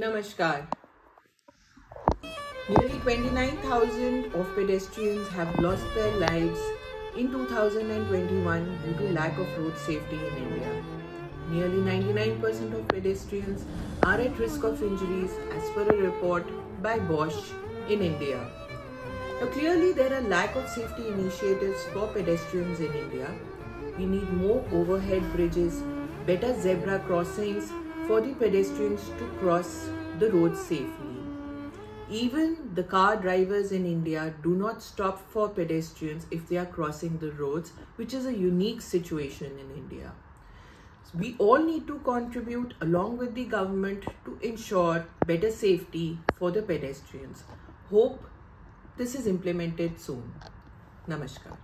Namaskar. Nearly 29,000 of pedestrians have lost their lives in 2021 due to lack of road safety in India. Nearly 99% of pedestrians are at risk of injuries as per a report by Bosch in India. Now clearly there are lack of safety initiatives for pedestrians in India. We need more overhead bridges, better zebra crossings for the pedestrians to cross the road safely. Even the car drivers in India do not stop for pedestrians if they are crossing the roads, which is a unique situation in India. We all need to contribute along with the government to ensure better safety for the pedestrians. Hope this is implemented soon. Namaskar.